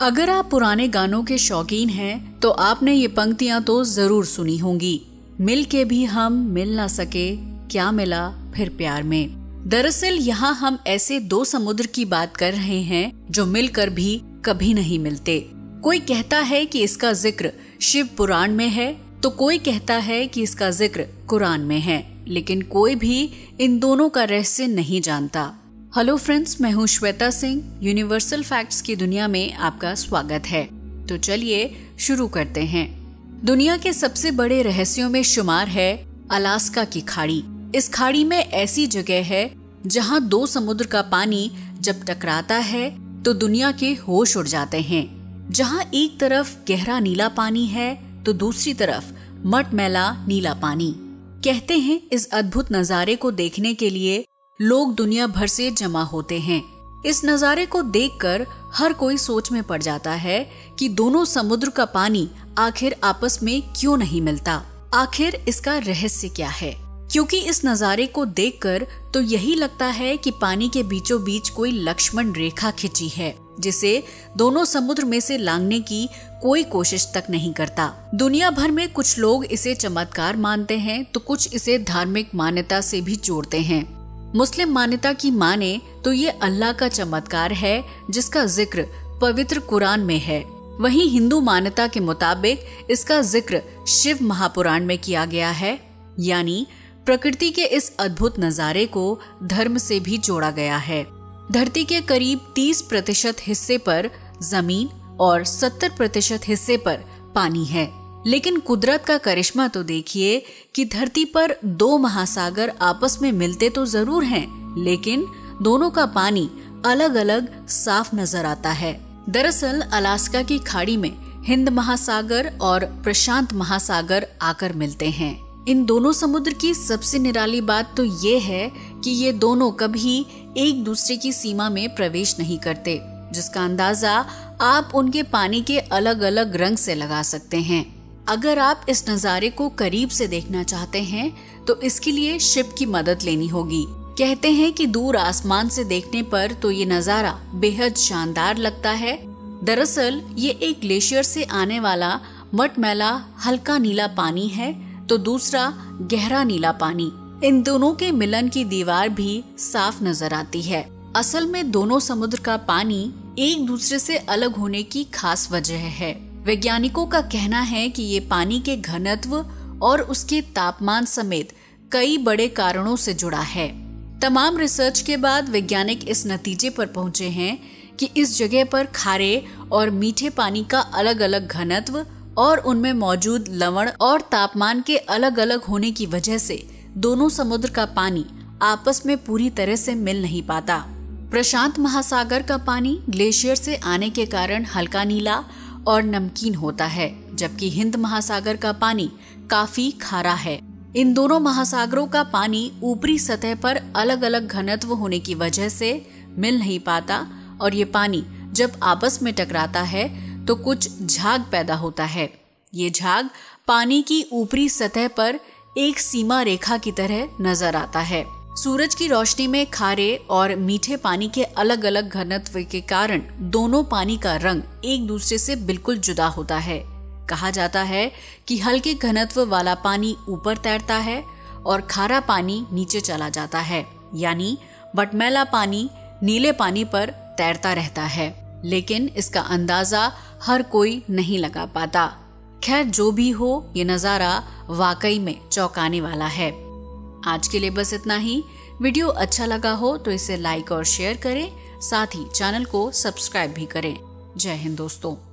अगर आप पुराने गानों के शौकीन हैं तो आपने ये पंक्तियाँ तो ज़रूर सुनी होंगी। मिल के भी हम मिल ना सके, क्या मिला फिर प्यार में? दरअसल यहाँ हम ऐसे दो समुद्र की बात कर रहे हैं, जो मिलकर भी कभी नहीं मिलते। कोई कहता है कि इसका ज़िक्र शिव पुराण में है तो कोई कहता है कि इसका ज़िक्र कुरान में है, लेकिन कोई भी इन दोनों का रहस्य नहीं जानता। हेलो फ्रेंड्स मैं हूँ श्वेता सिंह। यूनिवर्सल फैक्ट्स की दुनिया में आपका स्वागत है। तो चलिए शुरू करते हैं। दुनिया के सबसे बड़े रहस्यों में शुमार है अलास्का की खाड़ी। इस खाड़ी में ऐसी जगह है जहाँ दो समुद्र का पानी जब टकराता है तो दुनिया के होश उड़ जाते हैं। जहाँ एक तरफ़ गहरा नीला पानी है तो दूसरी तरफ़ मटमैला नीला पानी। कहते हैं इस अद्भुत नजारे को देखने के लिए लोग दुनिया भर से जमा होते हैं। इस नज़ारे को देखकर हर कोई सोच में पड़ जाता है कि दोनों समुद्र का पानी आखिर आपस में क्यों नहीं मिलता? आखिर इसका रहस्य क्या है? क्योंकि इस नज़ारे को देखकर तो यही लगता है कि पानी के बीचों बीच कोई लक्ष्मण रेखा खिंची है, जिसे दोनों समुद्र में से लांगने की कोई कोशिश तक नहीं करता। दुनिया भर में कुछ लोग इसे चमत्कार मानते हैं तो कुछ इसे धार्मिक मान्यता से भी जोड़ते हैं। मुस्लिम मान्यता की माने तो ये अल्लाह का चमत्कार है, जिसका ज़िक्र पवित्र कुरान में है। वहीं हिंदू मान्यता के मुताबिक इसका ज़िक्र शिव महापुराण में किया गया है, यानी प्रकृति के इस अद्भुत नजारे को धर्म से भी जोड़ा गया है। धरती के करीब 30 प्रतिशत हिस्से पर ज़मीन और 70 प्रतिशत हिस्से पर पानी है। लेकिन कुदरत का करिश्मा तो देखिए कि धरती पर दो महासागर आपस में मिलते तो ज़रूर हैं, लेकिन दोनों का पानी अलग अलग साफ़ नज़र आता है। दरअसल अलास्का की खाड़ी में हिंद महासागर और प्रशांत महासागर आकर मिलते हैं। इन दोनों समुद्र की सबसे निराली बात तो ये है कि ये दोनों कभी एक दूसरे की सीमा में प्रवेश नहीं करते जिसका अंदाज़ा आप उनके पानी के अलग अलग रंग से लगा सकते हैं। अगर आप इस नज़ारे को करीब से देखना चाहते हैं तो इसके लिए शिप की मदद लेनी होगी। कहते हैं कि दूर आसमान से देखने पर तो ये नज़ारा बेहद शानदार लगता है। दरअसल, ये एक ग्लेशियर से आने वाला मटमैला हल्का नीला पानी है तो दूसरा गहरा नीला पानी। इन दोनों के मिलन की दीवार भी साफ़ नज़र आती है। असल में दोनों समुद्र का पानी एक दूसरे से अलग होने की खास वजह है। वैज्ञानिकों का कहना है कि ये पानी के घनत्व और उसके तापमान समेत कई बड़े कारणों से जुड़ा है। तमाम रिसर्च के बाद वैज्ञानिक इस नतीजे पर पहुँचे हैं कि इस जगह पर खारे और मीठे पानी का अलग अलग घनत्व और उनमें मौजूद लवण और तापमान के अलग अलग होने की वजह से दोनों समुद्र का पानी आपस में पूरी तरह से मिल नहीं पाता। प्रशांत महासागर का पानी ग्लेशियर से आने के कारण हल्का नीला और नमकीन होता है, जबकि हिंद महासागर का पानी काफ़ी खारा है। इन दोनों महासागरों का पानी ऊपरी सतह पर अलग अलग घनत्व होने की वजह से मिल नहीं पाता, और ये पानी जब आपस में टकराता है तो कुछ झाग पैदा होता है। ये झाग पानी की ऊपरी सतह पर एक सीमा रेखा की तरह नज़र आता है। सूरज की रोशनी में खारे और मीठे पानी के अलग अलग घनत्व के कारण दोनों पानी का रंग एक दूसरे से बिल्कुल जुदा होता है। कहा जाता है कि हल्के घनत्व वाला पानी ऊपर तैरता है और खारा पानी नीचे चला जाता है, यानी बटमैला पानी नीले पानी पर तैरता रहता है। लेकिन इसका अंदाज़ा हर कोई नहीं लगा पाता। खैर, जो भी हो, ये नज़ारा वाकई में चौंकाने वाला है। आज के लिए बस इतना ही। वीडियो अच्छा लगा हो तो इसे लाइक और शेयर करें। साथ ही चैनल को सब्सक्राइब भी करें। जय हिंद दोस्तों।